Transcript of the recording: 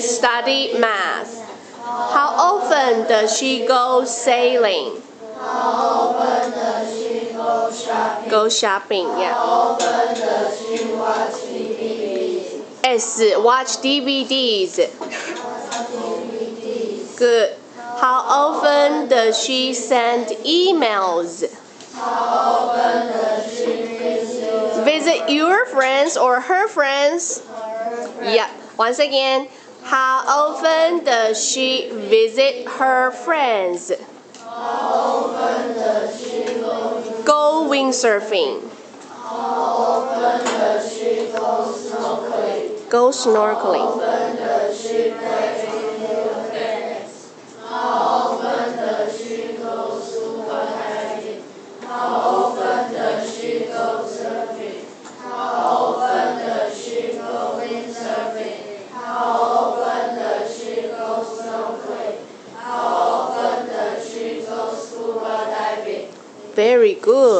study math? How often does she go sailing? How often does she go shopping? Go shopping, yeah. How often does she watch DVDs? S. Watch DVDs. Good. How often does she send emails? How often does she visit Visit your friends or her friends? her Yeah. Once again, how often does she visit her friends? How often does she go? Windsurfing. How often does she go snorkeling? Go snorkeling. Very good.